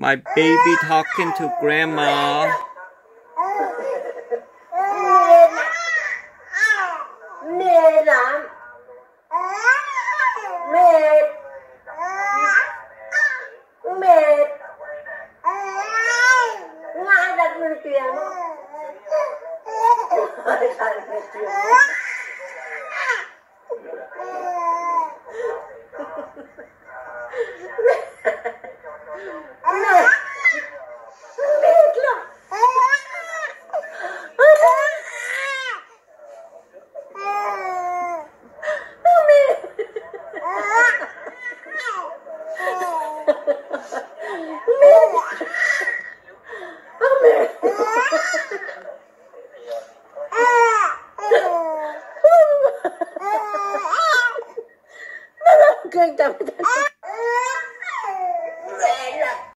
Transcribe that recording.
My baby talking to grandma. Thank. Gökten bir tane.